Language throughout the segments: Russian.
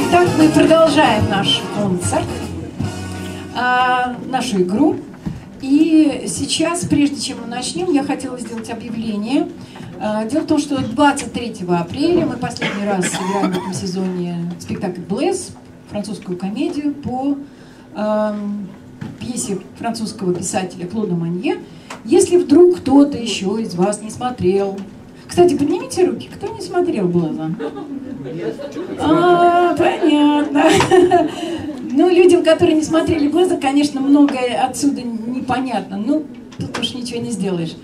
Итак, мы продолжаем наш концерт, а, нашу игру. И сейчас, прежде чем мы начнем, я хотела сделать объявление. А, дело в том, что 23 апреля мы последний раз играем в этом сезоне спектакль «Блэс», французскую комедию по пьесе французского писателя Клода Манье. Если вдруг кто-то еще из вас не смотрел, кстати, поднимите руки, кто не смотрел Блэза? А, понятно. Ну, людям, которые не смотрели Блэза, конечно, многое отсюда непонятно. Ну, тут уж ничего не сделаешь.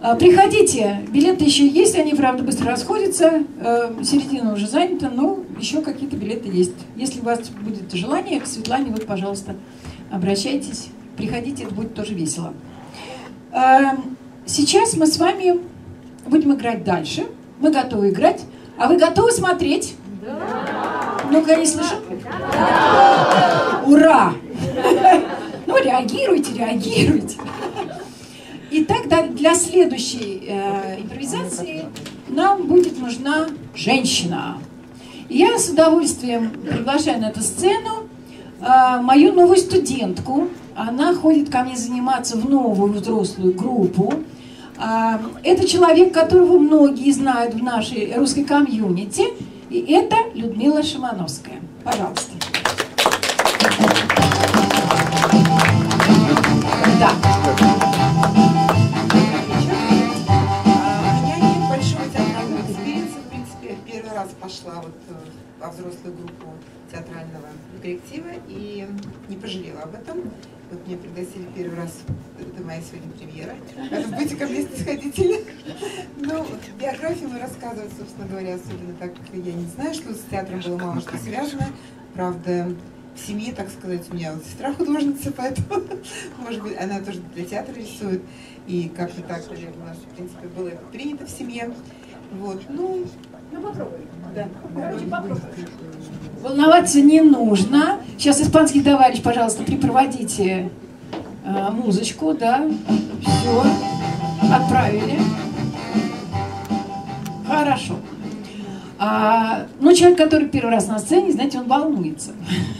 А, приходите, билеты еще есть, они, правда, быстро расходятся, э, середина уже занята, но еще какие-то билеты есть. Если у вас будет желание, к Светлане, вот, пожалуйста, обращайтесь, приходите, это будет тоже весело. А, сейчас мы с вами будем играть дальше. Мы готовы играть. А вы готовы смотреть? Да. Ну-ка, не слышу. Да. Ура! Ну, реагируйте, реагируйте. Итак, для следующей э, импровизации нам будет нужна женщина. Я с удовольствием приглашаю на эту сцену мою новую студентку. Она ходит ко мне заниматься в новую взрослую группу. Э, это человек, которого многие знают в нашей русской комьюнити. И это Людмила Шимановская. Пожалуйста. Да. раз пошла вот э, во взрослую группу театрального коллектива и не пожалела об этом. Вот меня пригласили первый раз, это моя сегодня премьера. Это будьте ко мне снисходительно. Ну, биографию мы рассказывать, собственно говоря, особенно так я не знаю, что с театром было мало что связано. Правда, в семье, так сказать, у меня вот сестра художница, поэтому, может быть, она тоже для театра рисует. И как-то так, наверное, у нас, в принципе, было принято в семье. Вот, ну, ну, попробуй. Да. Короче, попробуй. Волноваться не нужно. Сейчас испанский товарищ, пожалуйста, припроводите э, музычку, да. Все. Отправили. Хорошо. А, ну, человек, который первый раз на сцене, знаете, он волнуется.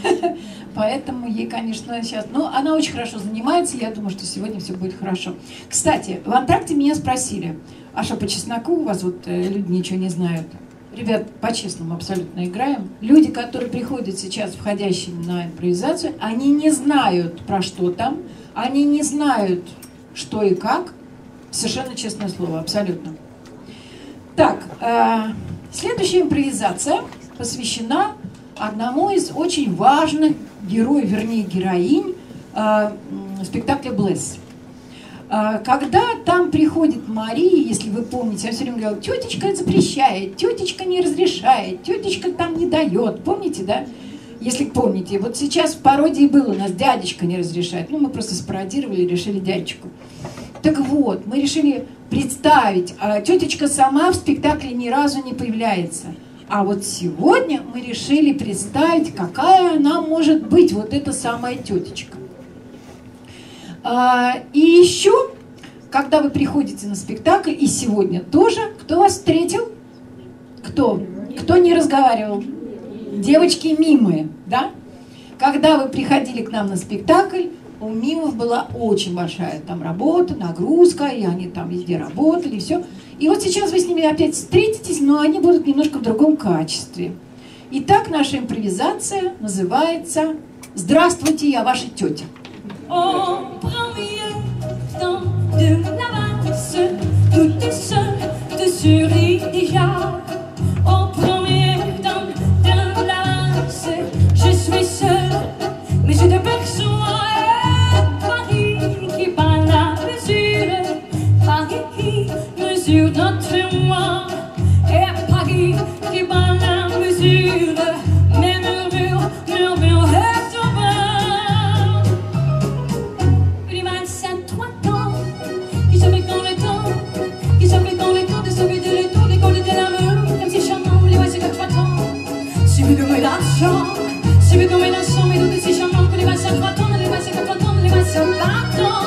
Поэтому ей, конечно, сейчас... Ну, она очень хорошо занимается, я думаю, что сегодня все будет хорошо. Кстати, в антракте меня спросили, а что, по чесноку у вас вот э, люди ничего не знают? Ребят, по-честному абсолютно играем. Люди, которые приходят сейчас, входящие на импровизацию, они не знают, про что там, они не знают, что и как. Совершенно честное слово, абсолютно. Так, э, следующая импровизация посвящена одному из очень важных героев, вернее, героинь э, спектакля «Блесс». А, когда там приходит Мария, если вы помните, я все время говорила, тетечка запрещает, тетечка не разрешает, тетечка там не дает. Помните, да? Если помните. Вот сейчас в пародии было у нас дядечка не разрешает. Ну, мы просто спародировали, решили дядечку. Так вот, мы решили представить. А тетечка сама в спектакле ни разу не появляется. А вот сегодня мы решили представить, какая она может быть, вот эта самая тетечка. А, и еще, когда вы приходите на спектакль, и сегодня тоже, кто вас встретил? Кто? Кто не разговаривал? Девочки мимы, да? Когда вы приходили к нам на спектакль, у мимов была очень большая там работа, нагрузка, и они там везде работали, все. И вот сейчас вы с ними опять встретитесь, но они будут немножко в другом качестве. Итак, наша импровизация называется «Здравствуйте, я ваша тетя». En premier temps de la valse, toute seule te souris déjà. En premier temps de la je suis seule, mais je te perçois. Paris qui bat la mesure, Paris qui mesure notre moi, et Paris qui bat Sono fatto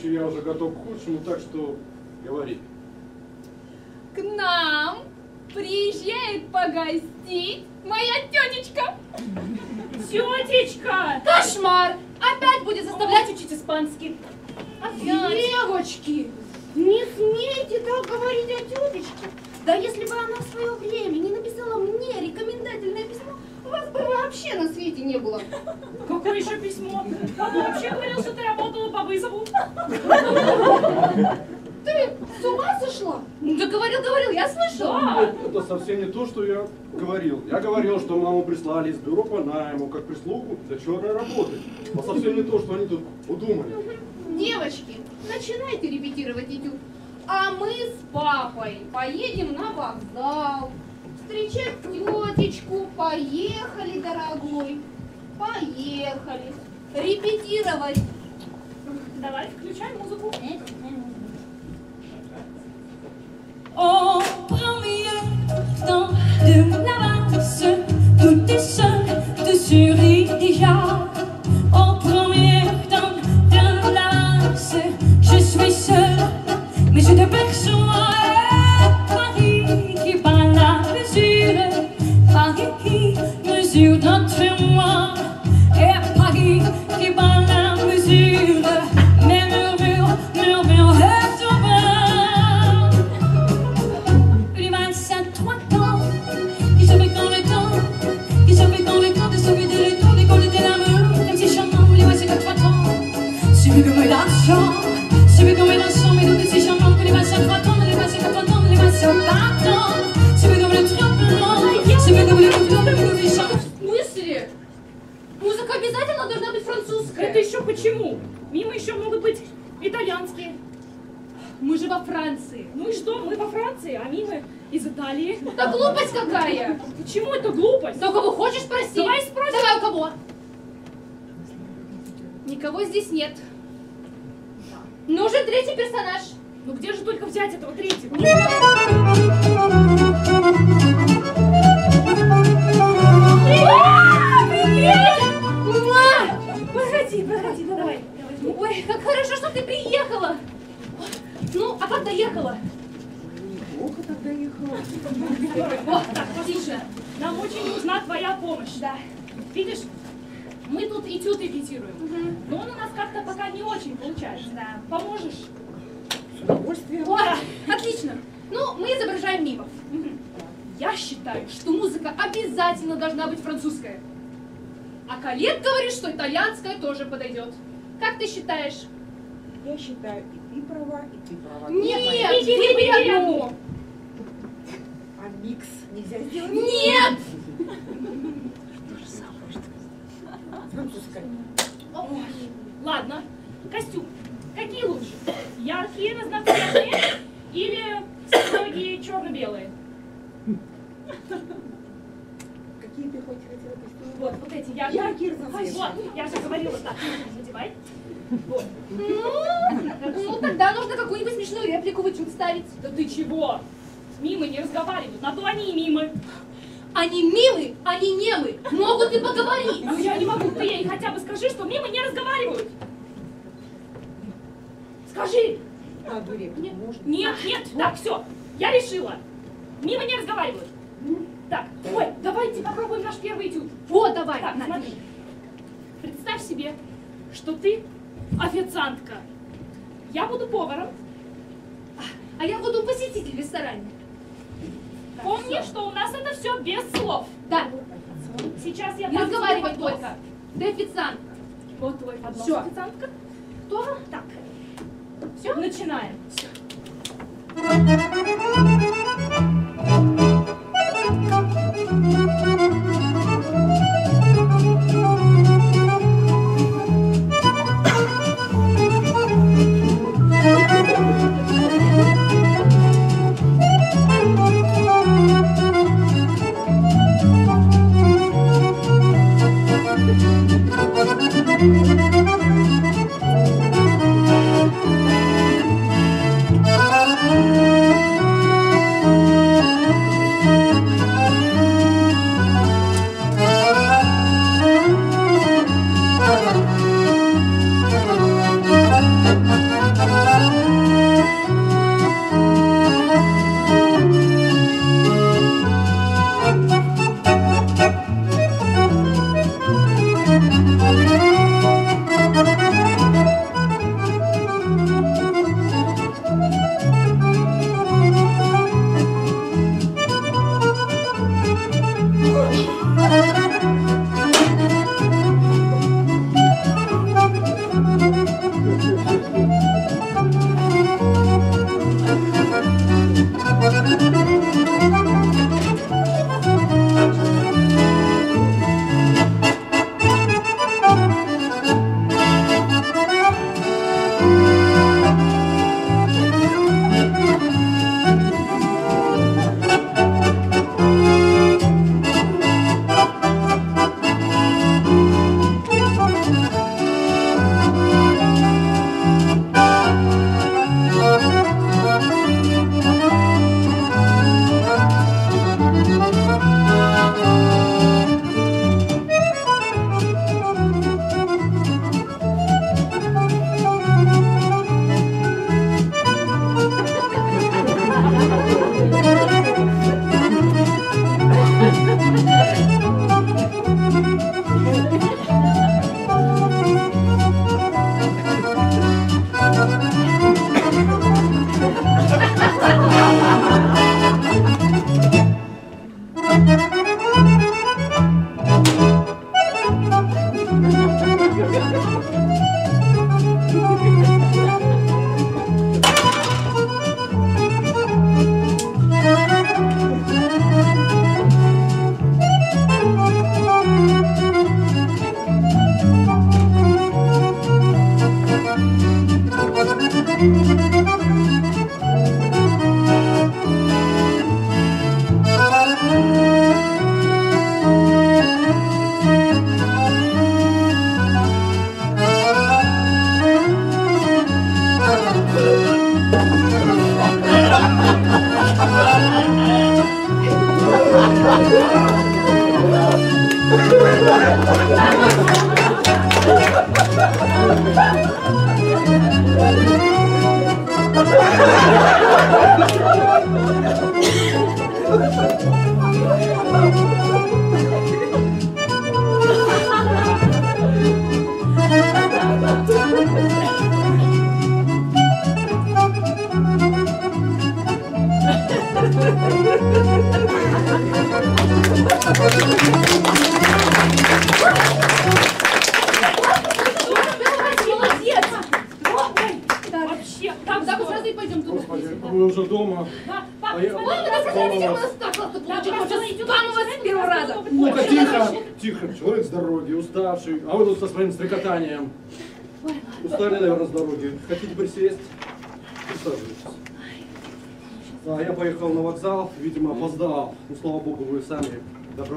случае я уже готов к худшему, так что говори. К нам приезжает погостить моя тетечка. Тетечка! Кошмар! Опять будет заставлять учить испанский. Девочки, не смейте так говорить о тетечке. Да если бы она в свое время не написала мне рекомендательное письмо, вас бы вообще на свете не было. Какое еще письмо? Он вообще говорил, что ты работала по вызову. Ты с ума сошла? Да говорил, говорил, я слышала. Да. Это совсем не то, что я говорил. Я говорил, что маму прислали из бюро по найму, как прислугу для черной работы. А совсем не то, что они тут удумали. Девочки, начинайте репетировать этюд. А мы с папой поедем на вокзал встречать тетечку. Поехали, дорогой. Поехали. Репетировать. Давай, включай музыку. О, première, dans le lavance, tout est seul, te souris déjà. En premier temps de la je suis seul, mais je te perçois. mesure d'un témoin Et Paris qui bat la mesure. Mes murmures, murmures retombent Les valses à trois temps Qui se met dans le temps. Qui se met dans le temps De se de la rue Comme si les voici à trois temps. Suivi de mes dansants Suivi de mais nous de que les valses à trois temps Les valses à trois temps, les valses à trois temps Это еще почему? Мимо еще могут быть итальянские. Мы же во Франции. Ну и что, мы во Франции, а мимо из Италии. Да глупость какая! Почему это глупость? Да у кого хочешь спросить? Давай спросим. Давай у кого? Никого здесь нет. Нужен третий персонаж. Ну где же только взять этого третьего? А, привет! Погоди, ну давай. давай. Ой, как хорошо, что ты приехала. Ну, а как доехала? Неплохо так доехала. Вот, так, послушай, нам очень нужна твоя помощь. Да. Видишь, мы тут этюд репетируем, но он у нас как-то пока не очень получается. Да. Поможешь? С удовольствием. О, отлично. Ну, мы изображаем мимов. Я считаю, Что музыка обязательно должна быть французская. А Калет говорит, что итальянская тоже подойдет. Как ты считаешь? Я считаю, и ты права, и ты права. Нет, Иди, выбери выбери одну. А микс нельзя сделать? Нет! Французская. Ладно, костюм. Какие лучше? Яркие, разноцветные или строгие черно-белые? Какие ты хоть хотела костюмы? Вот, вот эти яркие. Яркие разноцветные. Вот, я же говорила так. Надевай. Вот. Ну, тогда нужно какую-нибудь смешную реплику в этюд ставить. Да ты чего? Мимы не разговаривают, на то они и мимы. Они мимы, они немы. Могут и поговорить. Ну я не могу, ты ей хотя бы скажи, что мимы не разговаривают. Скажи. А, реплику можно? Нет, нет, так, все, я решила. Мимы не разговаривают. Так, ой, давайте попробуем наш первый этюд. Вот, давай. Так, на, смотри. Представь себе, что ты официантка. Я буду поваром. А я буду посетитель в ресторане. Помни, что у нас это все без слов. Да, Сейчас я дам разговаривать только. Ты официант. Вот твой поднос, Всё. официантка. Кто? Так. Все, начинаем. Thank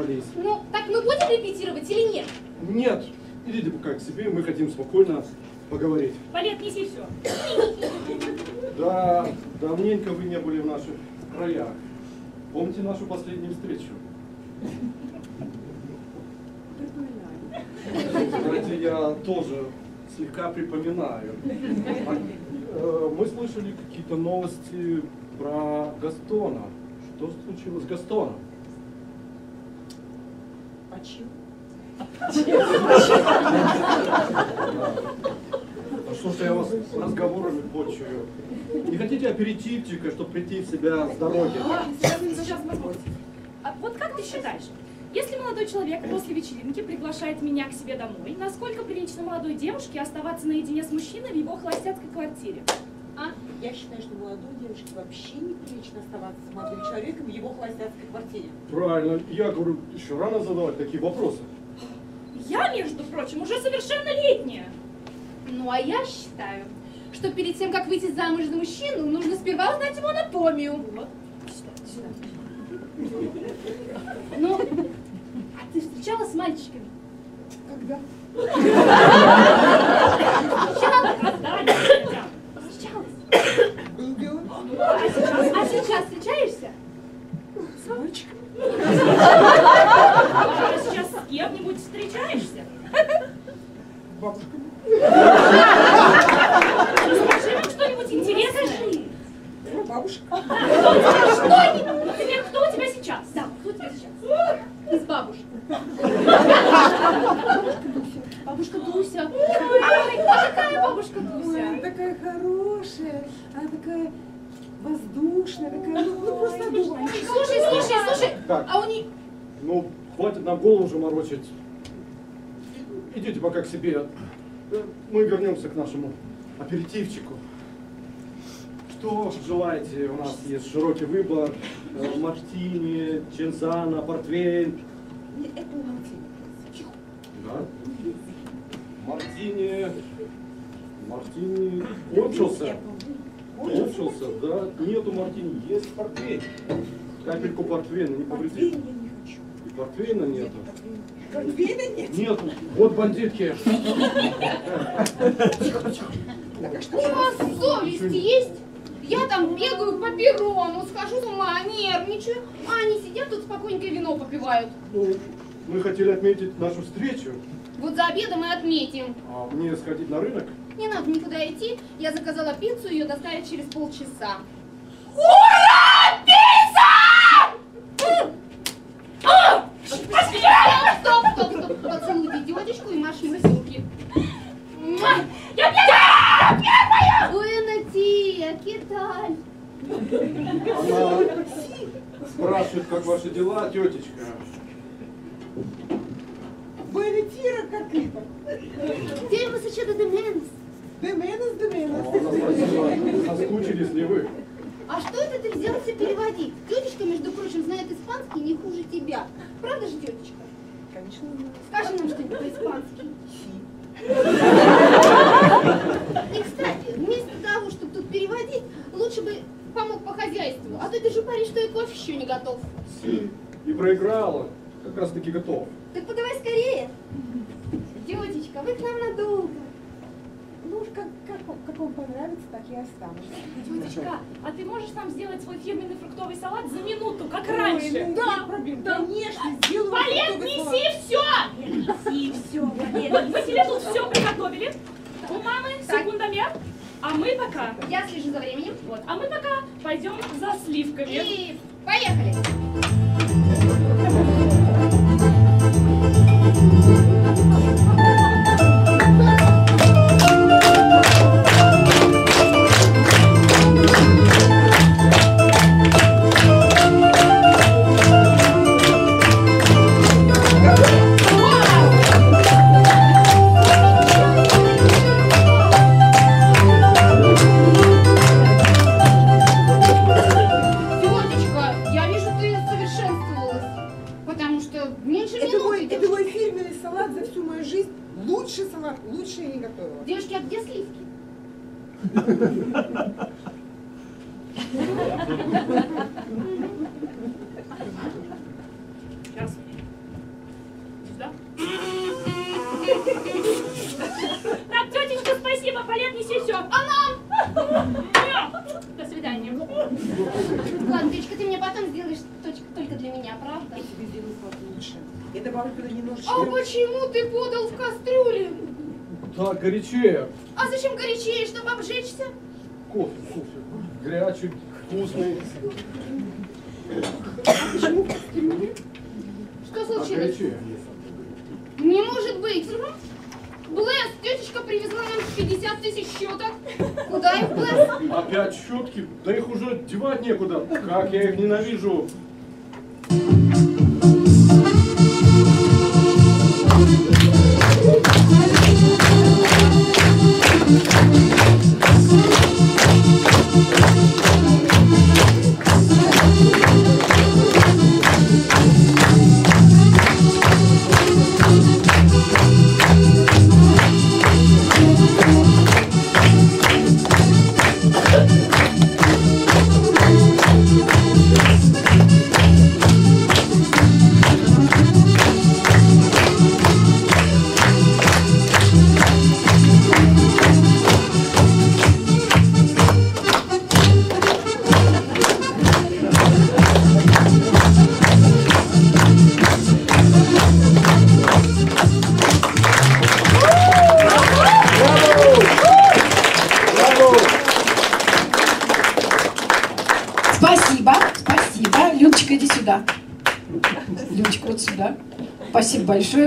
добрались. Ну, так мы будем репетировать или нет? Нет, идите пока к себе, мы хотим спокойно поговорить. Валет, неси все. Да, давненько вы не были в наших краях. Помните нашу последнюю встречу? Знаете, я тоже слегка припоминаю. А, э, Мы слышали какие-то новости про Гастона. Что случилось с Гастоном? А что ж я вас разговорами почую? Не хотите аперитивчика, чтобы прийти в себя с дороги? Сейчас, посмотрим. А вот как ты считаешь, если молодой человек после вечеринки приглашает меня к себе домой, насколько прилично молодой девушке оставаться наедине с мужчиной в его холостяцкой квартире? Я считаю, что молодой девушке вообще неприлично оставаться с молодым человеком в его холостяцкой квартире. Правильно, я говорю, еще рано задавать такие вопросы. Я, между прочим, уже совершеннолетняя. Ну, а я считаю, что перед тем, как выйти замуж за мужчину, нужно сперва узнать его анатомию. Вот. Ну, а ты встречалась с мальчиками? Когда? Встречалась? Когда не хотят. Дело? А сейчас, а сейчас встречаешься? С мальчиком? А сейчас с кем-нибудь встречаешься? Бабушками? Расскажи нам что-нибудь интересное. Скажи. Про бабушек? Что-нибудь. Например, кто у тебя сейчас? Да, кто у тебя сейчас? Из бабушек. Бабушка Дуся. А какая бабушка Ой, Дуся? она такая хорошая, она такая воздушная, такая, ну, ну, просто одуванчик. Слушай, слушай, слушай, Так. а у них... Ну, хватит нам голову уже морочить. Идите пока к себе. Мы вернемся к нашему аперитивчику. Что желаете? У нас есть широкий выбор. Э, Мартини, Чензана, Портвейн. Не, это Мартини. Мартини. Мартини кончился. Кончился, да. Нету Мартини, есть Портвейн. Капельку Портвейна, не повредит. И Портвейна нету. Портвейна нет. Нету. Вот бандитки. У вас совесть есть? Я там бегаю по перрону, схожу с ума, нервничаю, а они сидят тут спокойненько вино попивают. Ну, мы хотели отметить нашу встречу. Вот за обедом и отметим. А мне сходить на рынок? Не надо никуда идти, я заказала пиццу, ее доставят через полчаса. Ура, пицца! Стоп, стоп, стоп, поцелуйте тетечку и Маши руки. Я первая! Буэна Тия, Киталь. Она спрашивает, как ваши дела, тетечка. Буэнетира как это? Тема сочета де менс. Деменес, А деменес. Она спросила, соскучились ли вы? А что это ты взялся переводить? Тетечка, между прочим, знает испанский не хуже тебя. Правда же, тетечка? Конечно, Скажи нам что-нибудь по-испански. И, кстати, вместо того, чтобы тут переводить, лучше бы помог по хозяйству. А то ты же парень, что и кофе еще не готов. Си. И проиграла. Как раз таки готов. Так подавай скорее. Тетечка, вы к нам надолго. Ну уж как, как, как вам понравится, так и останусь. Тетечка, а ты можешь нам сделать свой фирменный фруктовый салат за минуту, как Ой, раньше? ну, нет проблем. Конечно, сделаю. Валет, неси салат. все! Неси все, Валет. Мы тебе тут все приготовили. У мамы секундомер, а мы пока, Я слежу за временем. вот, а мы пока пойдем за сливками. И поехали. их ненавижу. Спасибо,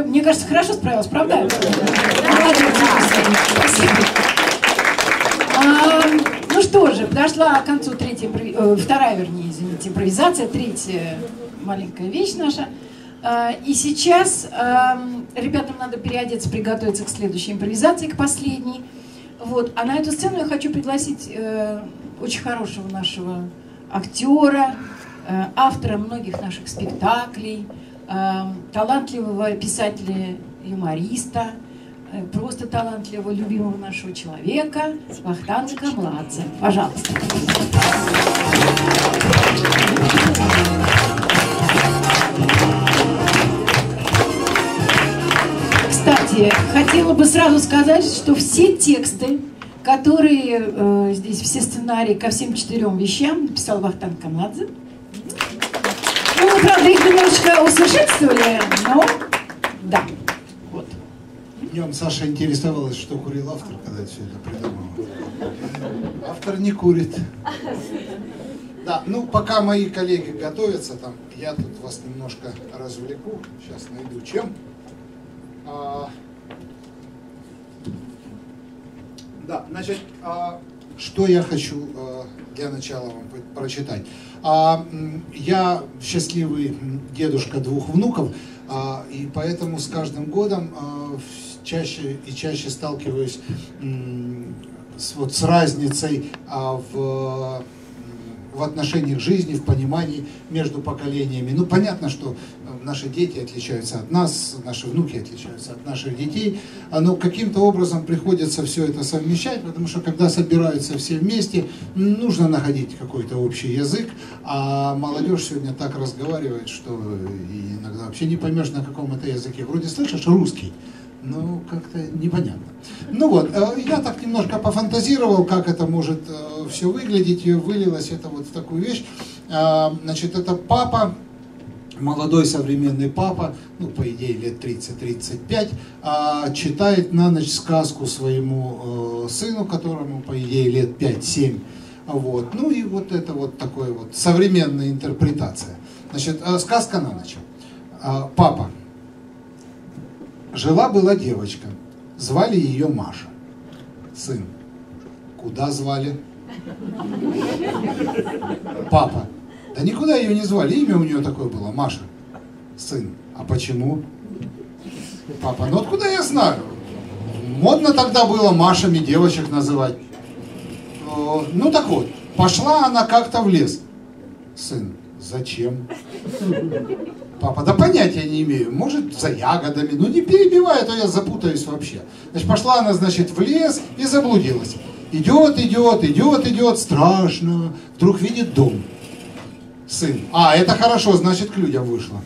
Мне кажется, хорошо справилась, правда? Ну что же, подошла к концу третья, э, вторая, вернее, извините, импровизация, третья маленькая вещь наша. А, и сейчас ам, ребятам надо переодеться, приготовиться к следующей импровизации, к последней. Вот. А на эту сцену я хочу пригласить э, очень хорошего нашего актера, э, автора многих наших спектаклей, талантливого писателя-юмориста, э, просто талантливого, любимого нашего человека Вахтанга Камладзе. Пожалуйста. Кстати, хотела бы сразу сказать, что все тексты, которые э, здесь, все сценарии ко всем четырем вещам написал Вахтанг Камладзе. Ну, немножечко усовершенствовали, но да. Вот. Днем Саша интересовалась, что курил автор, когда все это придумал. Автор не курит. Да, ну пока мои коллеги готовятся, там, я тут вас немножко развлеку. Сейчас найду чем. А, да, значит, а, что я хочу а, для начала вам прочитать. А, я счастливый дедушка двух внуков, а, и поэтому с каждым годом а, чаще и чаще сталкиваюсь с, вот, с разницей в, в отношениях жизни, в понимании между поколениями. Ну, понятно, что э, наши дети отличаются от нас, наши внуки отличаются от наших детей, а, но каким-то образом приходится все это совмещать, потому что когда собираются все вместе, нужно находить какой-то общий язык, а молодежь сегодня так разговаривает, что иногда вообще не поймешь, на каком это языке. Вроде слышишь русский, Ну, как-то непонятно. Ну вот, э, я так немножко пофантазировал, как это может все выглядеть, и вылилось это вот в такую вещь. А, Значит, это папа, молодой современный папа, ну, по идее, лет 30-35, а, читает на ночь сказку своему э, сыну, которому, по идее, лет 5-7. Вот. Ну и вот это вот такое вот современная интерпретация. Значит, э, сказка на ночь. А, Папа. Жила-была девочка. Звали ее Маша. Сын. Куда звали? Папа. Да никуда ее не звали, имя у нее такое было, Маша. Сын. А почему? Папа, ну откуда я знаю? Модно тогда было Машами девочек называть. Ну так вот, пошла она как-то в лес. Сын, зачем? Папа, да понятия не имею. Может, за ягодами. Ну не перебивай, а то я запутаюсь вообще. Значит, пошла она, значит, в лес и заблудилась. Идет, идет, идет, идет, страшно. Вдруг видит дом. Сын. А, это хорошо, значит, к людям вышла.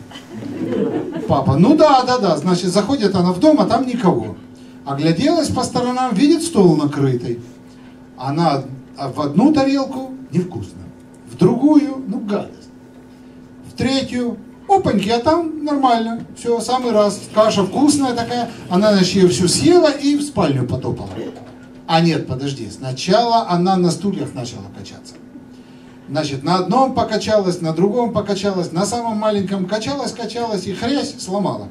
Папа, ну да, да, да. Значит, заходит она в дом, а там никого. Огляделась по сторонам, видит стол накрытый. Она в одну тарелку невкусно, в другую, ну, гадость. В третью, опаньки, а там нормально. Все, самый раз. Каша вкусная такая. Она, значит, ее всю съела и в спальню потопала. А нет, подожди. Сначала она на стульях начала качаться. Значит, на одном покачалась, на другом покачалась, на самом маленьком качалась, качалась и хрясь сломала.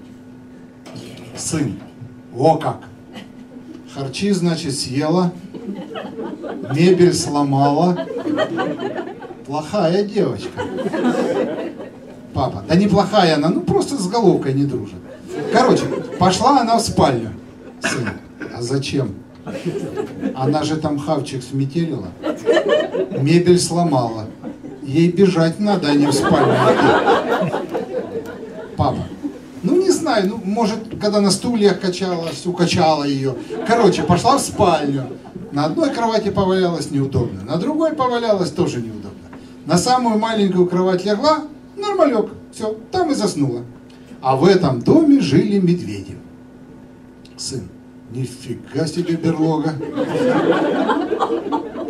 Сын. О как! Харчи, значит, съела, мебель сломала. Плохая девочка. Папа, да неплохая она, ну просто с головкой не дружит. Короче, пошла она в спальню. Сын, а зачем? Она же там хавчик сметелила, мебель сломала. Ей бежать надо, а не в спальню. Папа, ну не знаю, ну может, когда на стульях качалась, укачала ее. Короче, пошла в спальню. На одной кровати повалялась неудобно, на другой повалялась тоже неудобно. На самую маленькую кровать легла, нормалек, все, там и заснула. А в этом доме жили медведи. Сын, нифига себе берлога.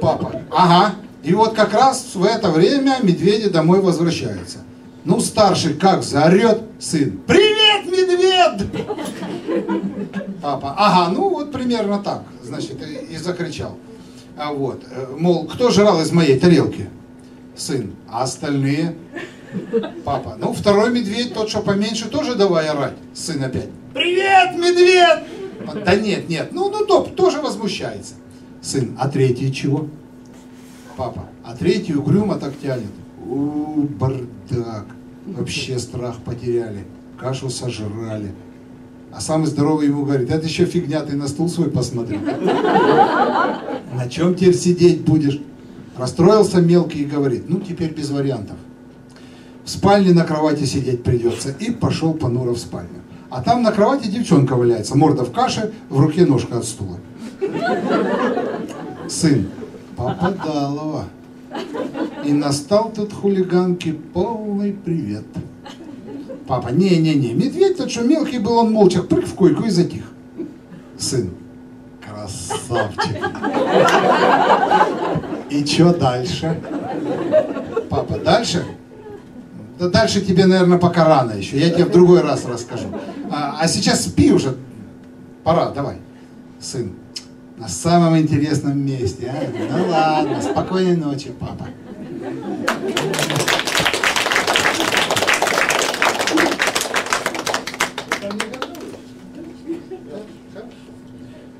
Папа, ага. И вот как раз в это время медведи домой возвращаются. Ну, старший как заорет сын. Привет, медведь! Папа, ага, ну вот примерно так, значит, и, закричал. А вот, э, мол, кто жрал из моей тарелки? Сын, а остальные? Папа, ну второй медведь, тот, что поменьше, тоже давай орать. Сын опять. Привет, медведь! Да нет, нет, ну, ну топ, тоже возмущается. Сын, а третий чего? Папа, а третий угрюмо так тянет. У, бардак. Вообще страх потеряли. Кашу сожрали. А самый здоровый ему говорит, это еще фигня, ты на стул свой посмотри. На чем теперь сидеть будешь? Расстроился мелкий и говорит, ну теперь без вариантов. В спальне на кровати сидеть придется. И пошел понуро в спальню. А там на кровати девчонка валяется, морда в каше, в руке ножка от стула. Сын, попадалова. И настал тут хулиганки полный привет. Папа, не-не-не, медведь тот, что мелкий был, он молча прыг в койку и затих. Сын, красавчик. И что дальше? Папа, дальше? Да дальше тебе, наверное, пока рано еще. Я тебе в другой раз расскажу. А, а сейчас спи уже. Пора, давай. Сын, на самом интересном месте. А? Ну ладно, спокойной ночи, папа.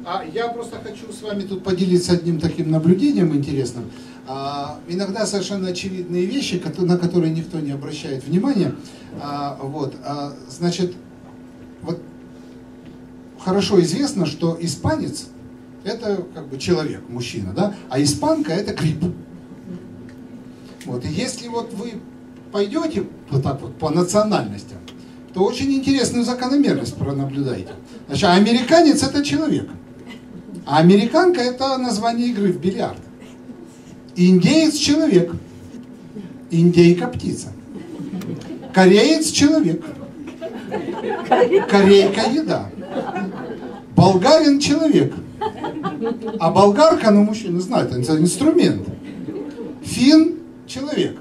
А я просто хочу с вами тут поделиться одним таким наблюдением интересным. А, иногда совершенно очевидные вещи, на которые никто не обращает внимания. А, вот, а, значит, вот хорошо известно, что испанец это как бы человек, мужчина, да, а испанка это гриб. Вот, и если вот вы пойдете вот так вот по национальностям, то очень интересную закономерность пронаблюдаете. Значит, а американец это человек. А американка это название игры в бильярд. Индеец человек. Индейка птица. Кореец человек. Корейка еда. Болгарин человек. А болгарка, ну, мужчина знает, это инструмент. Фин человек.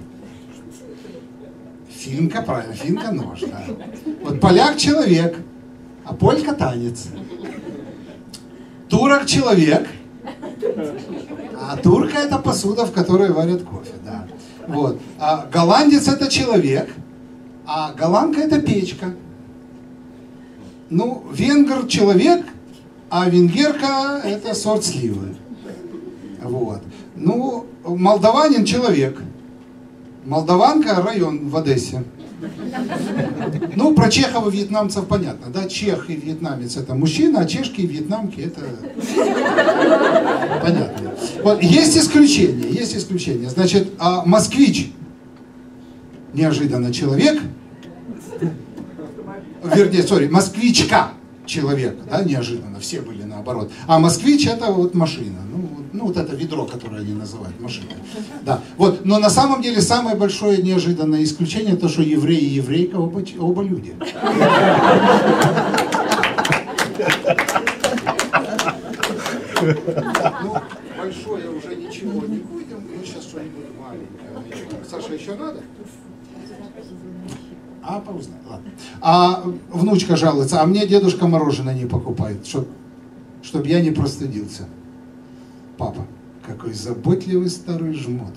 Финка, правильно, финка нож, да. Вот поляк человек, а полька танец. Турок человек, а турка это посуда, в которой варят кофе, да. Вот. А голландец это человек, а голландка это печка. Ну, венгр человек, а венгерка это сорт сливы. Вот. Ну, молдаванин человек. Молдаванка район в Одессе. Ну, про чехов и вьетнамцев понятно, да? Чех и вьетнамец это мужчина, а чешки и вьетнамки это понятно. Вот, есть исключения, есть исключения. Значит, а москвич неожиданно человек, вернее, сори, москвичка человек, да, неожиданно, все были наоборот. А москвич это вот машина, ну, ну вот это ведро, которое они называют машиной. Да, вот, но на самом деле самое большое неожиданное исключение то, что еврей и еврейка оба, оба люди. Ну, большое уже ничего не будем, ну сейчас что-нибудь маленькое. Саша, еще надо? А, поузнай, ладно. А внучка жалуется, а мне дедушка мороженое не покупает, чтоб, чтоб я не простудился. Папа, какой заботливый старый жмот.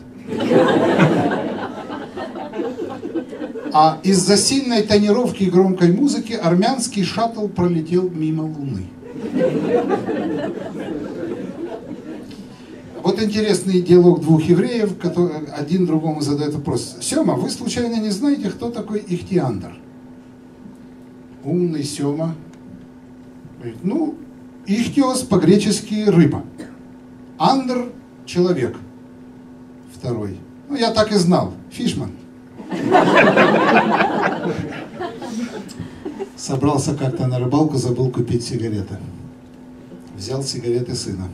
А из-за сильной тонировки и громкой музыки армянский шаттл пролетел мимо Луны. Вот интересный диалог двух евреев, который один другому задает вопрос. Сема, вы случайно не знаете, кто такой Ихтиандр? Умный Сема. Говорит, ну, Ихтиос по-гречески рыба. Андр – человек. Второй. Ну, я так и знал. Фишман. Собрался как-то на рыбалку, забыл купить сигареты. Взял сигареты сына.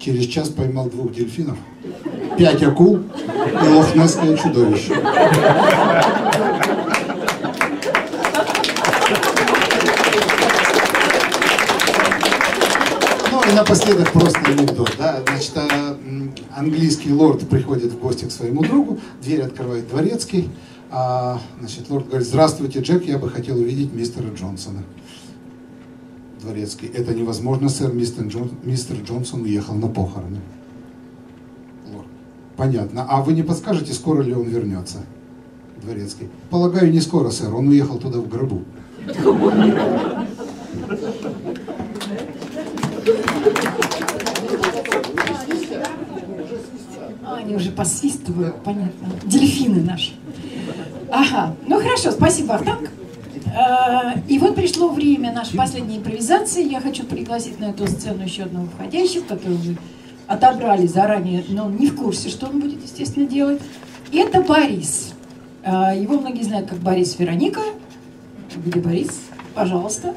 Через час поймал двух дельфинов, пять акул и лохнесское чудовище. Напоследок просто анекдот. Да? Значит, а, английский лорд приходит в гости к своему другу, дверь открывает дворецкий. А, значит, лорд говорит, здравствуйте, Джек, я бы хотел увидеть мистера Джонсона. Дворецкий, это невозможно, сэр, мистер, Джон- мистер Джонсон уехал на похороны. Лорд, понятно. А вы не подскажете, скоро ли он вернется? Дворецкий, полагаю, не скоро, сэр, он уехал туда в гробу. А, Они уже посвистывают, понятно. Дельфины наши. Ага, ну хорошо, спасибо, Ахтанг. А, И вот пришло время нашей последней импровизации. Я хочу пригласить на эту сцену еще одного входящего, которого вы отобрали заранее, но он не в курсе, что он будет, естественно, делать. Это Борис. А, Его многие знают как Борис Вероника. Где Борис? Пожалуйста.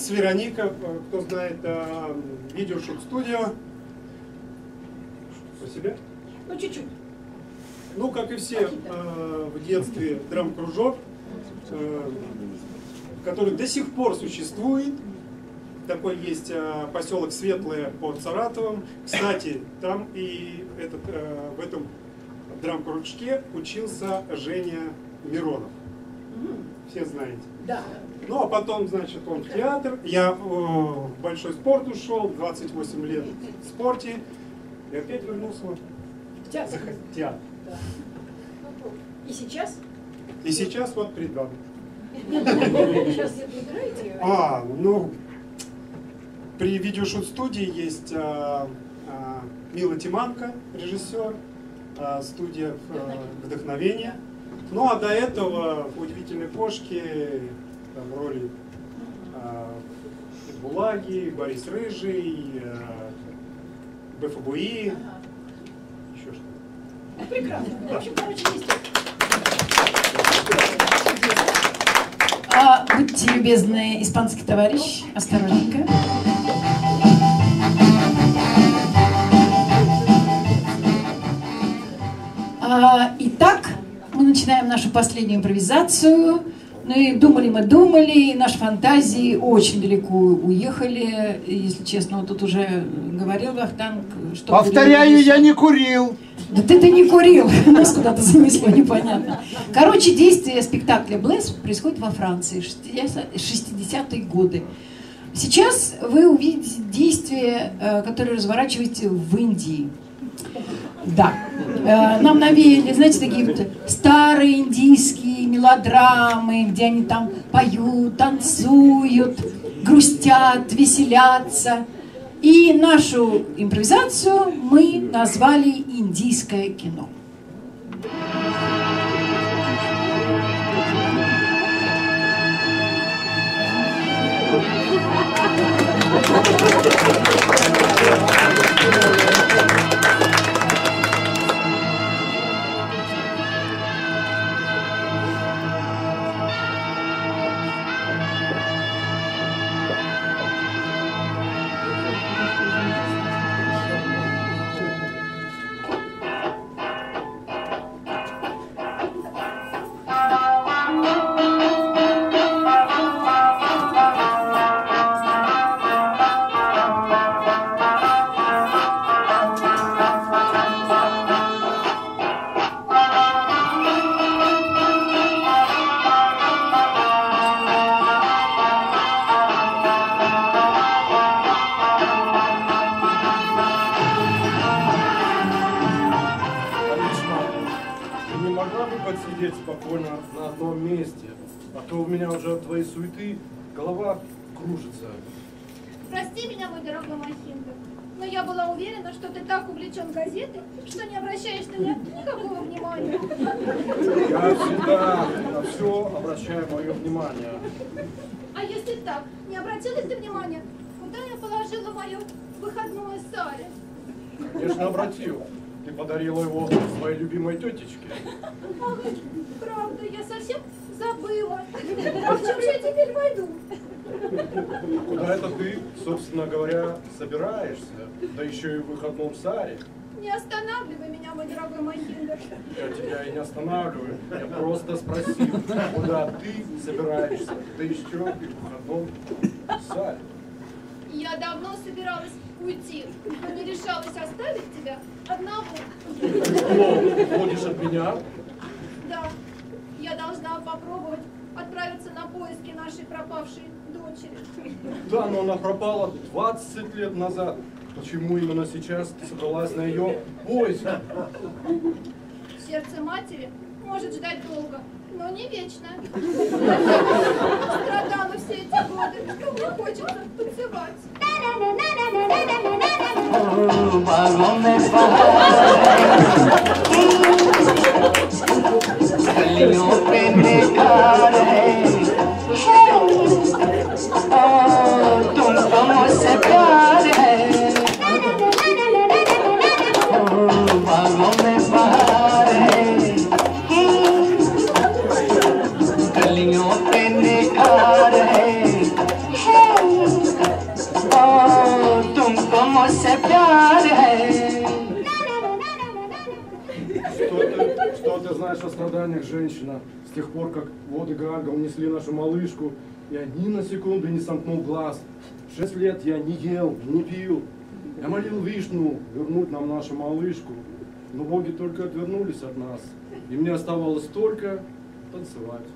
Борис, Вероника, э, кто знает, э, видеошут студио. Про себя? Ну, чуть-чуть. Ну, как и все э, в детстве, драм-кружок, который до сих пор существует. Такой есть поселок Светлое под Саратовом. Кстати, там и этот, в этом драм-кружке учился Женя Миронов. Все знаете. Да. Ну, а потом, значит, он в театр. Я э, в большой спорт ушел, 28 лет в спорте. И опять вернулся В театр. в театр. Да. И сейчас? И сейчас вот перед вами. Сейчас играете? А, ну, при видеошут-студии есть а, а, Мила Тиманко, режиссер, а, студия э, «Вдохновение». Ну, а до этого в «Удивительной кошке» там роли э, Булаги, Борис Рыжий, э, а, БФБИ, ага. еще что-то. Прекрасно. В общем, короче, есть. А, будьте любезны, испанский товарищ, осторожненько. А, итак, мы начинаем нашу последнюю импровизацию. Ну и думали мы, думали, и наши фантазии очень далеко уехали. И, Если честно, вот тут уже говорил Вахтанг, что... Повторяю, я не курил. Да ты-то не курил, нас куда-то занесло, непонятно. Короче, действие спектакля «Блэс» происходит во Франции, 60 60-е годы. Сейчас вы увидите действие, э, которое разворачивается в Индии. Да. Э, Нам навеяли, знаете, такие старые индийские мелодрамы, где они там поют, танцуют, грустят, веселятся. И нашу импровизацию мы назвали «Индийское кино». Алишма, увлечен газетой, что не обращаешь на меня никакого внимания. Я всегда на все обращаю мое внимание. А если так, не обратила ты внимания, куда я положила мое выходное саре? Конечно, обратил. Ты подарила его своей любимой тетечке. Ах, правда, я совсем забыла. А в чем же я теперь пойду? Куда это ты, собственно говоря, собираешься? Да еще и в выходном саре. Не останавливай меня, мой дорогой Махинда. Я тебя и не останавливаю. Я просто спросил, куда ты собираешься? Да еще и в выходном саре. Я давно собиралась уйти, но не решалась оставить тебя одного. Что, уходишь от меня? Да, я должна попробовать отправиться на поиски нашей пропавшей дочери. Да, но она пропала 20 лет назад. Почему именно сейчас ты собралась на ее поиски? Сердце матери может ждать долго, но не вечно. Страдала все эти годы, мне хочется танцевать. बागों मुझसे प्यार है ओ, बागों में बहार है गलियों पे निखार है ओ तुमको मुझसे प्यार है Что ты, что ты знаешь о страданиях женщина? С тех пор, как воды Ганга унесли нашу малышку, Я ни на секунду не сомкнул глаз. Шесть лет я не ел, не пил. Я молил Вишну вернуть нам нашу малышку, но боги только отвернулись от нас. И мне оставалось только танцевать.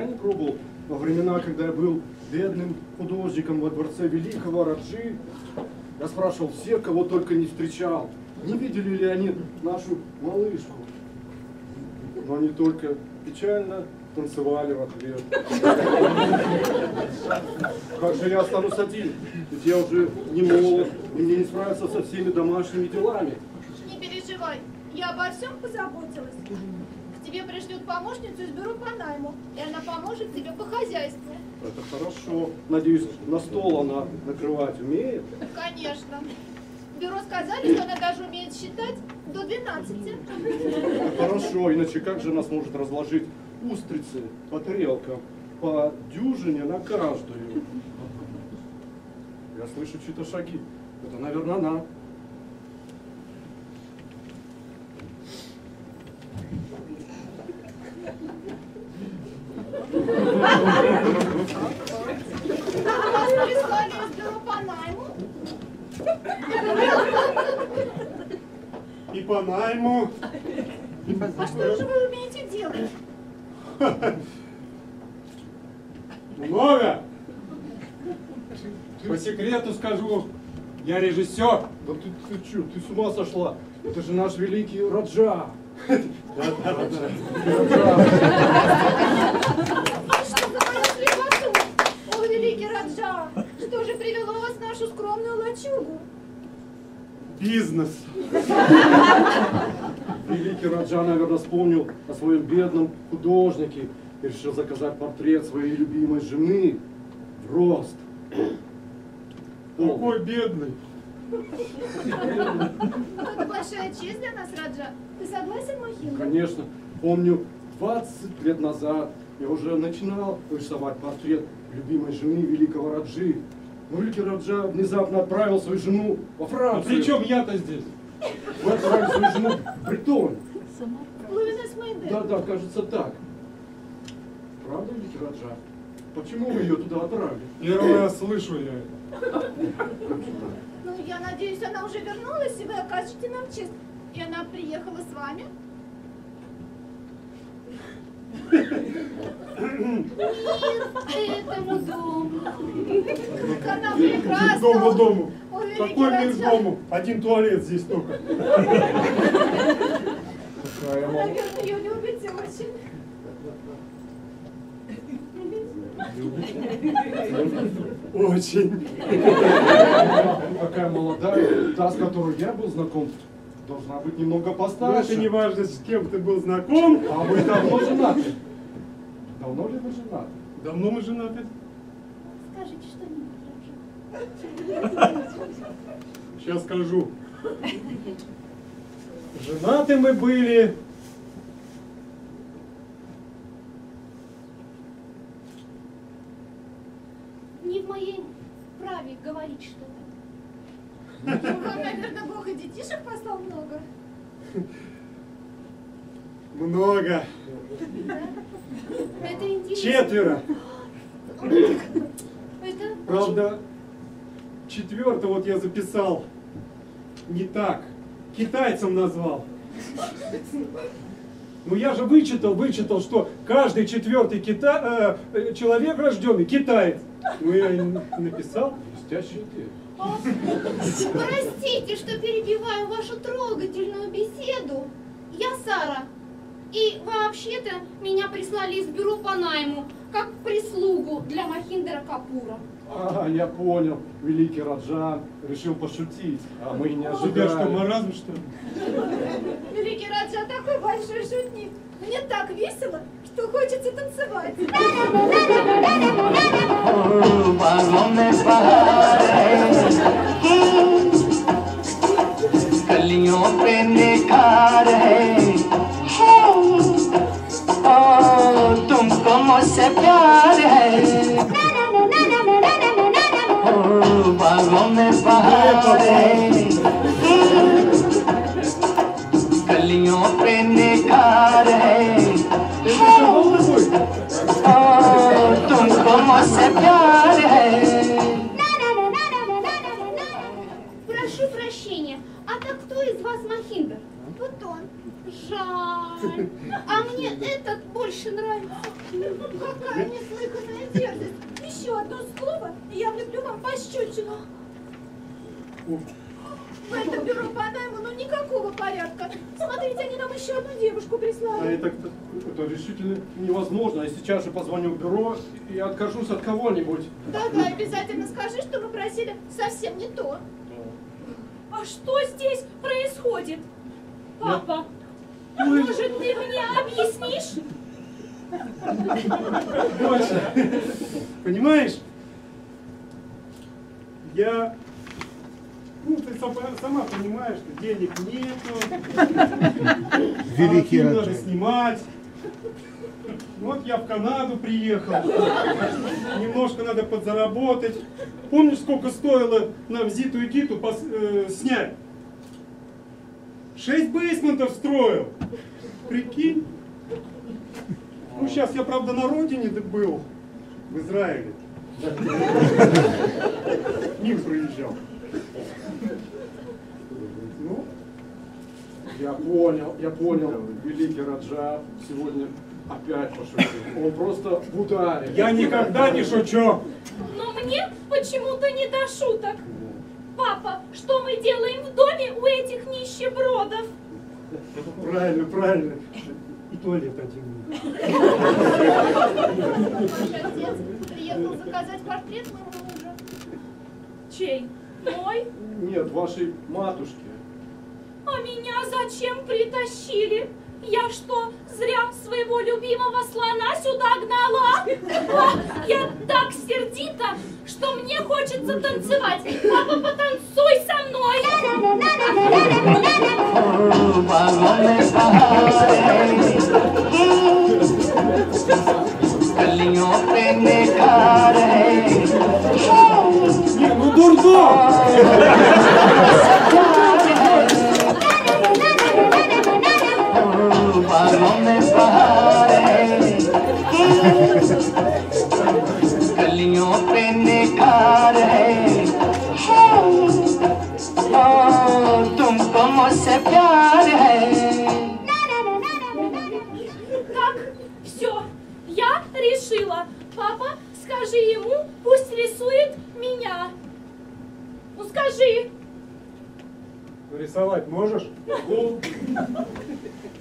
Я не пробовал во времена, когда я был бедным художником во дворце великого Раджи? Я спрашивал всех, кого только не встречал, не видели ли они нашу малышку. Но они только печально танцевали в ответ. Как же я останусь один? Ведь я уже не молод, и мне не справиться со всеми домашними делами. Не переживай, я обо всем позаботилась. Тебе пришлют помощницу из бюро по найму, и она поможет тебе по хозяйству. Это хорошо. Надеюсь, на стол она накрывать умеет? Конечно. Бюро сказали, что она даже умеет считать до 12. Хорошо, иначе как же она сможет разложить устрицы по тарелкам, по дюжине на каждую? Я слышу чьи-то шаги. Это, наверное, она. А вас прислали из бюро по найму? И по найму. А что же вы умеете делать? Много. По секрету скажу, я режиссер. Да ты, ты что, ты с ума сошла? Это же наш великий Раджа. О, великий Раджа, что же привело вас в нашу скромную лачугу? Бизнес. Великий Раджа, наверное, вспомнил о своем бедном художнике и решил заказать портрет своей любимой жены в рост. Какой бедный. Ну, Это большая честь для нас, Раджа. Ты согласен, Махинда? Конечно, помню, 20 лет назад я уже начинал рисовать портрет любимой жены великого Раджи. Но великий Раджа внезапно отправил свою жену во А Францию. при чем я-то здесь? Вы отправили свою жену в Бретонь. Луинес Мейнде. Да, да, кажется так. Правда, великий Раджа? Почему вы ее туда отправили? Первый раз слышу я это. Я надеюсь, она уже вернулась, и вы окажете нам честь. И она приехала с вами? Нет, этому дому. Как она прекрасна. Дому дому. Какой мир дому? Один туалет здесь только. Мол- Наверное, ее любите очень. Очень. Какая молодая, та, с которой я был знаком, должна быть немного Но постарше. это не важно, с кем ты был знаком. А вы давно женаты? Давно ли вы женаты? Давно мы женаты? Скажите что-нибудь. Сейчас скажу. Женаты мы были Не в моей праве говорить что-то. Ну, вам, наверное, Бог и детишек послал много. много. Это интересно. Четверо. Это Правда, четвертого вот я записал не так. Китайцем назвал. Ну я же вычитал, вычитал, что каждый четвертый кита... э, э, человек рожденный китаец. Ну я написал. Блестящая идея. Простите, что перебиваю вашу трогательную беседу. Я Сара. И вообще-то меня прислали из бюро по найму, как прислугу для Махиндера Капура. А, я понял. Великий Раджан решил пошутить, а мы не У тебя что, ожидали. маразм, что ли? Великий Раджа такой большой шутник. Мне так весело, что хочется танцевать. बागों में बहार है कलियों पे निखार है ओ तुमको मुझसे प्यार है ओ बागों में बहार है कलियों पे निखार है तुमको मुझसे प्यार है Прошу прощения, а так кто из вас Махиндер? Вот он. Жаль. А мне этот больше нравится. Какая неслыханная дерзость. Еще одно слово, и я влеплю вам пощечину. В это бюро по найму, ну никакого порядка. Смотрите, они нам еще одну девушку А прислали. это, это решительно невозможно. Я сейчас же позвоню в бюро и откажусь от кого-нибудь. Да-да, обязательно скажи, что мы просили совсем не то. А что здесь происходит? Папа, Ой. может ты мне объяснишь? Понимаешь? Я... Ну, ты сама, сама понимаешь, что денег нету. Великий а надо снимать. Вот я в Канаду приехал. Немножко надо подзаработать. Помнишь, сколько стоило нам Зиту и Гиту пос- э, снять? Шесть бейсментов строил. Прикинь? Ну, сейчас я, правда, на родине был, в Израиле. Мимо проезжал. Ну, Я понял, я понял. Великий Раджа сегодня опять пошутил. Он просто в ударе. я никогда не шучу. Но мне почему-то не до шуток. Папа, что мы делаем в доме у этих нищебродов? Правильно, правильно. И туалет один. Отец приехал заказать портрет моего мужа. Чей? Мой? Нет, вашей матушки. А меня зачем притащили? Я что, зря своего любимого слона сюда гнала? А, я так сердита, что мне хочется танцевать. Папа, потанцуй со мной! Ну, дурдом!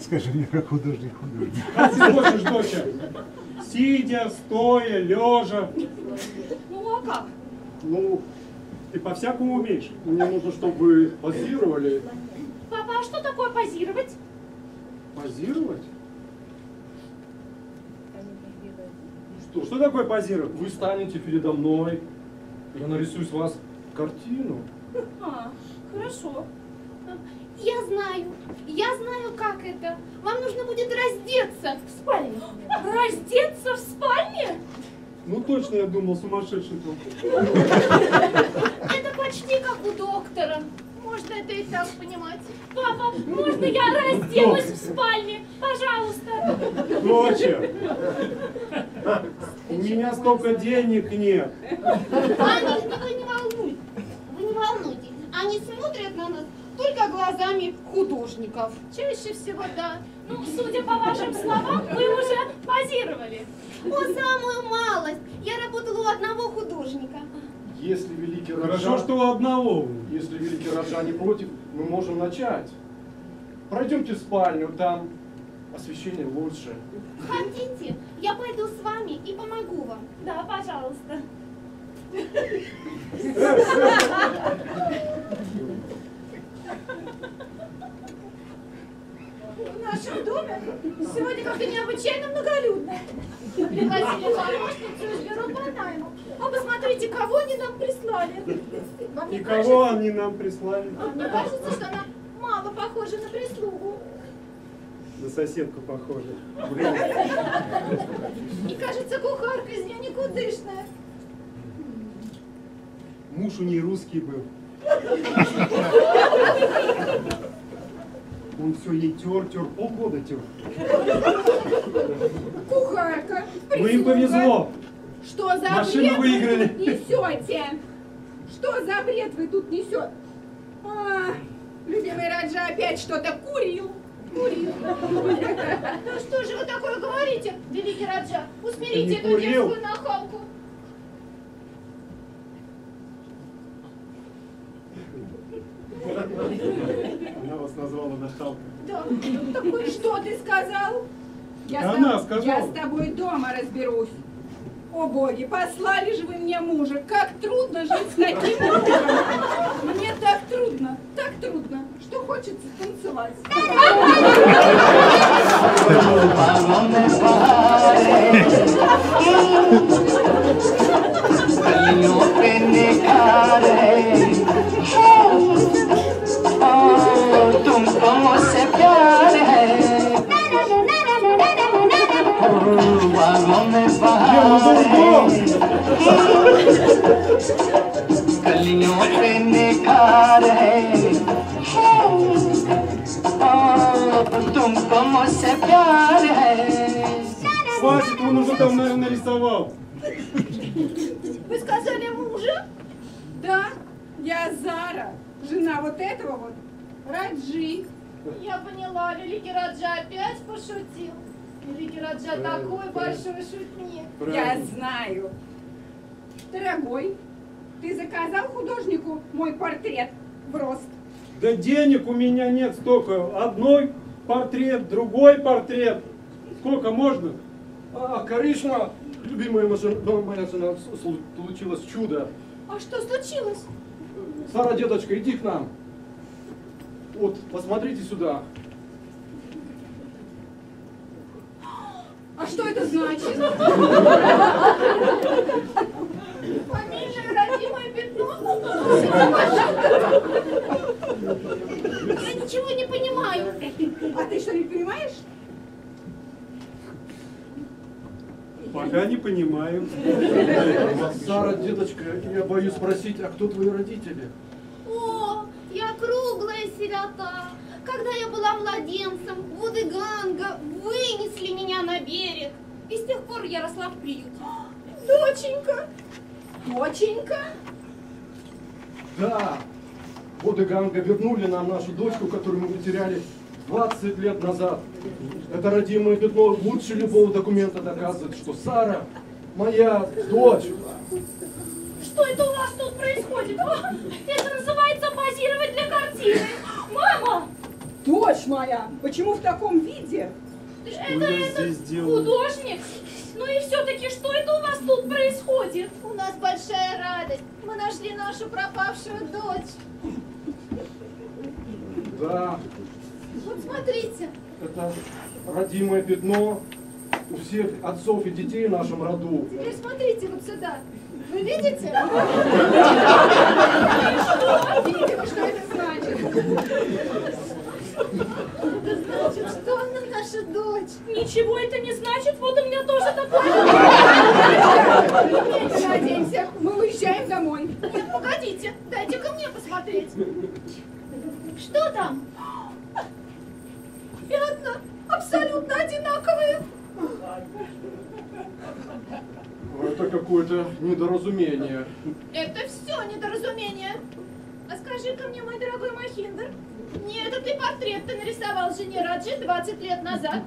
Скажи мне, как художник, художник. Как ты хочешь, доча? Сидя, стоя, лежа. Ну а как? ну, Ты по-всякому умеешь. мне нужно, чтобы позировали. Папа, а что такое позировать? Позировать? Что, что такое позировать? Вы станете передо мной. Я нарисую с вас картину. А, хорошо. Я знаю, я знаю, как это. Вам нужно будет раздеться в спальне. Раздеться в спальне? Ну точно, я думал, сумасшедший тут. Это почти как у доктора. Можно это и так понимать. Папа, можно я разденусь в спальне? Пожалуйста. Доча, у меня столько денег нет. Они, вы не волнуйтесь, вы не волнуйтесь. Они смотрят на нас только глазами художников. Чаще всего да. Ну, судя по вашим словам, вы уже позировали. О, самую малость. Я работала у одного художника. Если великий Раджа... Хорошо, что у одного. Если великий Раджа не против, мы можем начать. Пройдемте в спальню, там освещение лучше. Хотите, я пойду с вами и помогу вам. Да, пожалуйста. В нашем доме сегодня как-то необычайно многолюдно. Мы пригласили помощницу из бюро по найму. А посмотрите, кого они нам прислали. Вам И кажется, кого они нам прислали? вам не кажется, что она мало похожа на прислугу? На соседку похоже. И кажется, кухарка из нее никудышная. Муж у ней русский был. Он все ей тер, тер, полгода тер. Кухарка, Ну им повезло. Что за Машину бред выиграли. вы тут несете? Что за бред вы тут несете? А, любимый Раджа опять что-то курил. Курил. Ну что же вы такое говорите, великий Раджа? Усмирите эту курил. детскую нахалку. Она вас назвала нахалкой. Да. Так что ты сказал? Я, Она с, сказала. я с тобой дома разберусь. О боги, послали же вы мне мужа. Как трудно жить с таким мужем. Мне так трудно, так трудно, что хочется танцевать. ओ, बागों में बहार है गलियों पे निखार है ओ, तुमको मुझसे प्यार है Хватит, он уже там наверное, нарисовал. Вы сказали мужа? Да, я Зара, жена вот этого вот Раджи. Я поняла, Великий Раджа опять пошутил. Великий Раджа такой большой шутник. Я знаю. Дорогой, ты заказал художнику мой портрет в рост? Да денег у меня нет столько. Одной портрет, другой портрет. Сколько можно? А, Каришма, любимая моя жена, моя жена, случилось чудо. А что случилось? Сара, деточка, иди к нам. Вот, посмотрите сюда. Что это значит? Фамильное родимое пятно? Я ничего не понимаю. А ты что, не понимаешь? Пока не понимаю. Сара, деточка, я боюсь спросить, а кто твои родители? О, я круглая сирота. Когда я была младенцем, воды Ганга вынесли меня на берег. И с тех пор я росла в приюте. Доченька, доченька. Да, воды Ганга вернули нам нашу дочку, которую мы потеряли 20 лет назад. Это родимое пятно лучше любого документа доказывает, что Сара моя дочь. Что это у вас тут происходит? О, это называется позировать для картины. Мама! Дочь моя, почему в таком виде? Это я этот художник? Ну и все-таки, что это у вас тут происходит? У нас большая радость. Мы нашли нашу пропавшую дочь. Да, Вот смотрите. это родимое пятно у всех отцов и детей в нашем роду. Теперь смотрите вот сюда. Вы видите? Видите, что это значит? Это значит, что она наша дочь. Ничего это не значит, вот у меня тоже такое. Надеемся, мы уезжаем домой. Нет, погодите, дайте ко мне посмотреть. Что там? Пятна абсолютно одинаковые. Это какое-то недоразумение. Это все недоразумение. А скажи-ка мне, мой дорогой Махиндр, не этот ли портрет ты нарисовал жене Раджи 20 лет назад?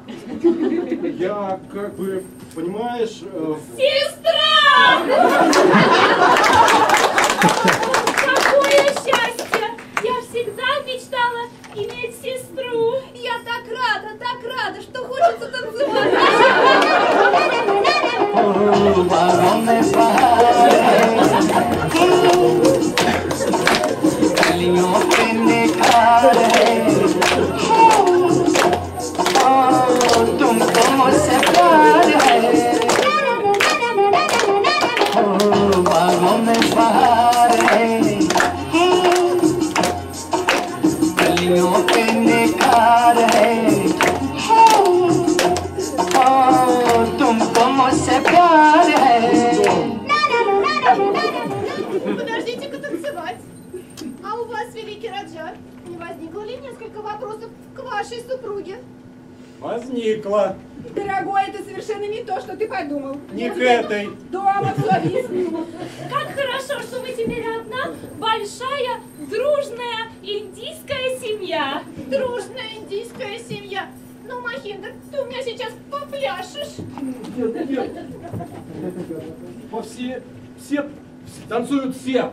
Я как бы, понимаешь, э, Сестра! Какое счастье! Я всегда мечтала иметь сестру. Я так рада, так рада, что хочется танцевать. Saturday. Oh, oh, don't go, вашей супруге? Возникла. Дорогой, это совершенно не то, что ты подумал. Не Я к этой. Дома все объясню. Как хорошо, что мы теперь одна большая, дружная индийская семья. Дружная индийская семья. Ну, Махиндр, ты у меня сейчас попляшешь. Нет, нет. Во все, все, танцуют все.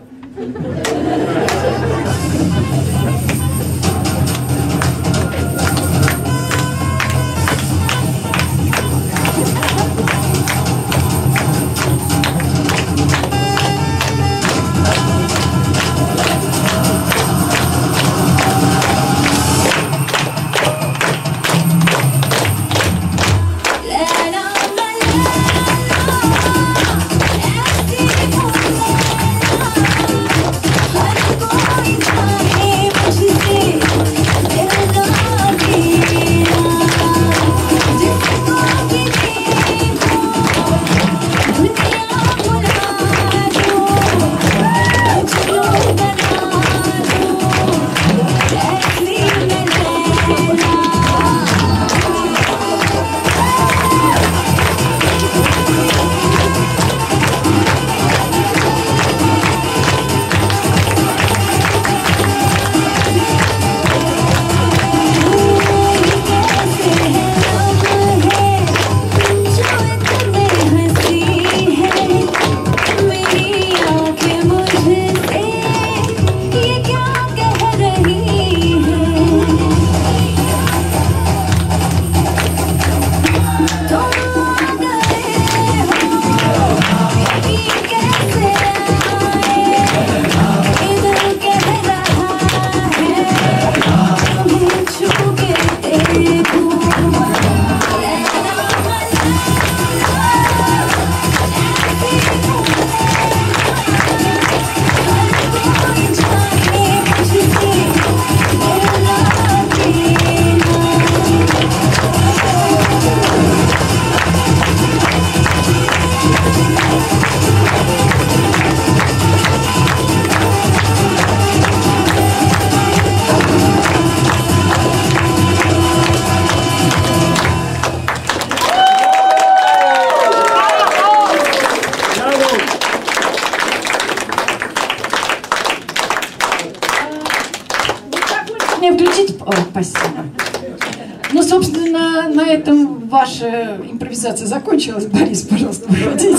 Закончилась. Борис, пожалуйста, выходите.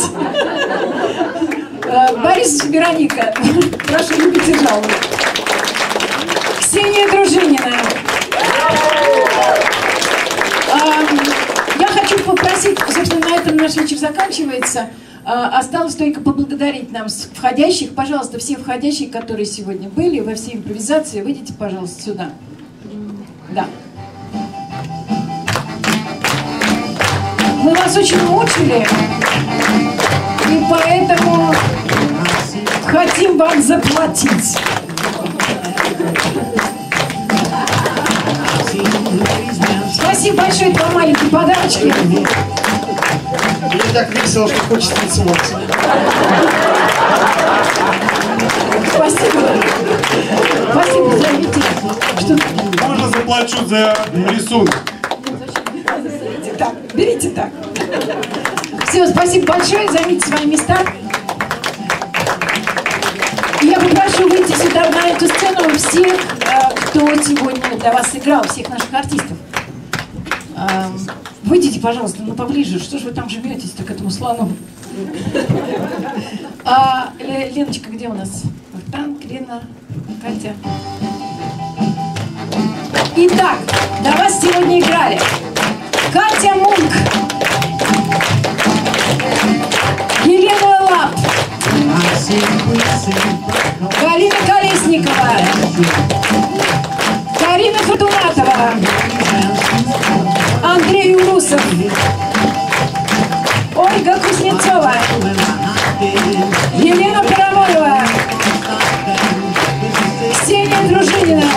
Э, Борис Вероника, прошу любить и жаловать. Ксения Дружинина. Ам, Я хочу попросить, собственно, на этом наш вечер заканчивается. А, Осталось только поблагодарить нам входящих. Пожалуйста, все входящие, которые сегодня были во всей импровизации, выйдите, пожалуйста, сюда. Мы вас очень мучили, и поэтому хотим вам заплатить. Спасибо большое, вам маленькие подарочки. Мне так весело, что хочется танцевать. Спасибо. Спасибо, зовите. Что? Можно заплачу за рисунок? Берите так, берите так. Все, спасибо большое, займите свои места. Я попрошу выйти сюда на эту сцену всех, э, кто сегодня для вас сыграл, всех наших артистов. Эм, Выйдите, пожалуйста, ну поближе. Что же вы там жметесь-то к этому слону? А, Ле- Леночка, где у нас? Вахтанг, Лена, Катя. Итак, для вас сегодня играли Катя Мунк, Галина Колесникова, Карина Фатунатова, Андрей Урусов, Ольга Кузнецова, Елена Парамонова, Ксения Дружинина,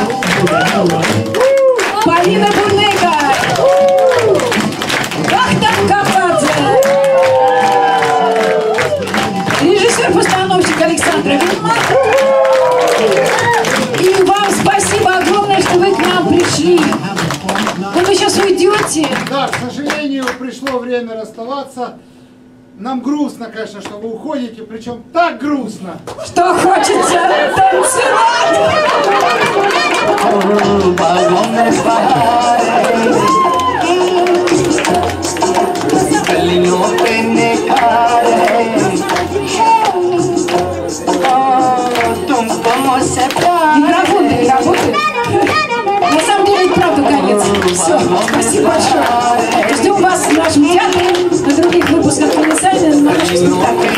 время расставаться. Нам грустно, конечно, что вы уходите, причем так грустно. Что хочется танцевать. Все, спасибо большое. Ждем вас в нашем театре, на других выпусках колоссальных, на наших спектаклях.